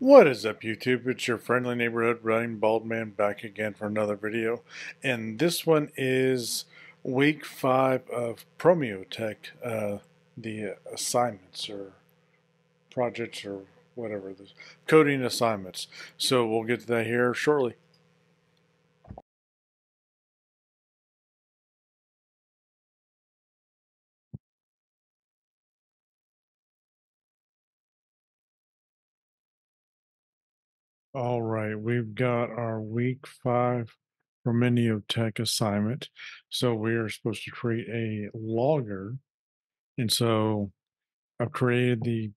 What is up YouTube? It's your friendly neighborhood running bald man back again for another video. And this one is week five of Promineo Tech, uh, the assignments or projects or whatever, the coding assignments. So we'll get to that here shortly. All right, we've got our week five Promineo Tech assignment. So we are supposed to create a logger. And so I've created the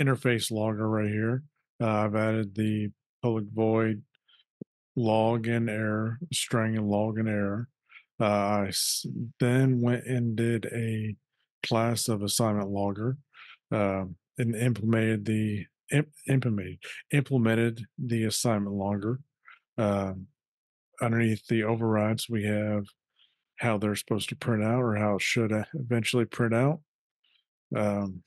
interface logger right here. Uh, I've added the public void log and error, string and log and error. Uh, I then went and did a class of assignment logger uh, and implemented the implemented implemented the assignment logger. Um, underneath the overrides, we have how they're supposed to print out or how it should eventually print out. Um,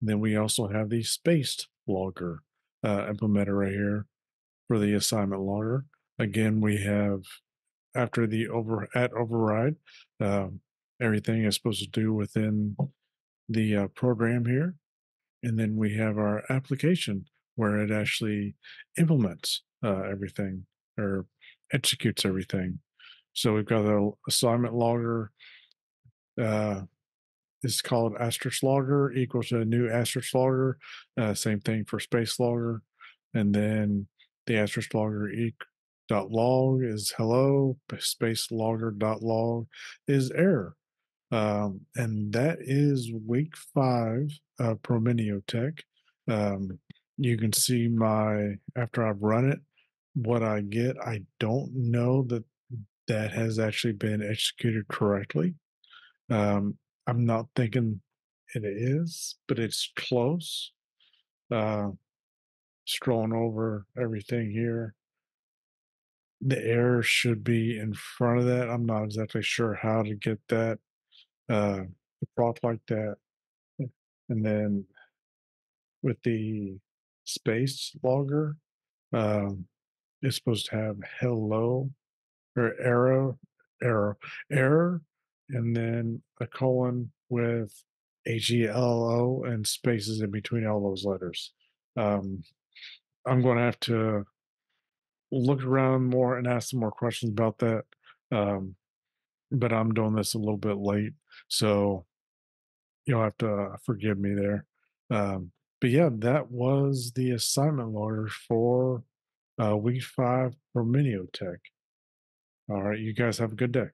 then we also have the spaced logger uh, implemented right here for the assignment logger. Again, we have after the over at override, um, everything is supposed to do within the uh, program here. And then we have our application where it actually implements uh, everything or executes everything. So we've got the assignment logger. Uh, it's called asterisk logger equals to a new asterisk logger. Uh, same thing for space logger. And then the asterisk logger e dot log is hello, space logger dot log is error. Um, and that is week five of Promineo Tech. Um, you can see my, after I've run it, what I get. I don't know that that has actually been executed correctly. Um, I'm not thinking it is, but it's close. Uh, scrolling over everything here. The error should be in front of that. I'm not exactly sure how to get that uh, proc like that. And then with the space logger, um, it's supposed to have hello or arrow, error, error, and then a colon with H-E-L-O and spaces in between all those letters. Um, I'm going to have to look around more and ask some more questions about that. Um, but I'm doing this a little bit late, so you'll have to forgive me there. Um, but yeah, that was the assignment logger for uh, week five Promineo Tech. All right, you guys have a good day.